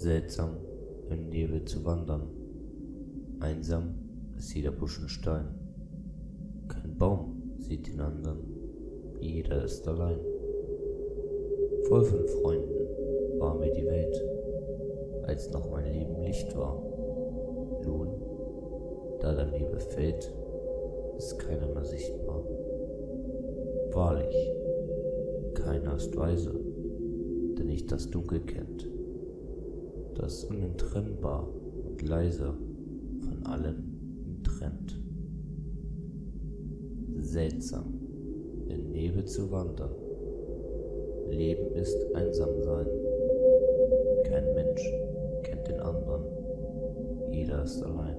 Seltsam im Nebel zu wandern. Einsam ist jeder Busch und Stein. Kein Baum sieht den anderen, jeder ist allein. Voll von Freunden war mir die Welt, als noch mein Leben Licht war. Nun, da der Nebel fällt, ist keiner mehr sichtbar. Wahrlich, keiner ist weise, der nicht das Dunkel kennt, das unentrennbar und leise von allem trennt. Seltsam, in Nebel zu wandern. Leben ist einsam sein. Kein Mensch kennt den anderen. Jeder ist allein.